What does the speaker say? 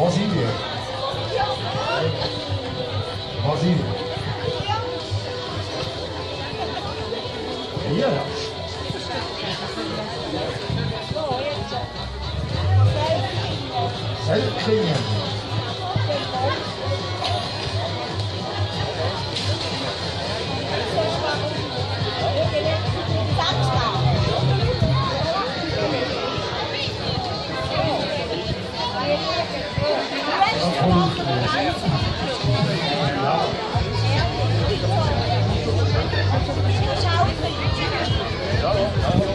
好心一点，好心一点。哎呀！谁黑眼睛？Tá bom, tá bom.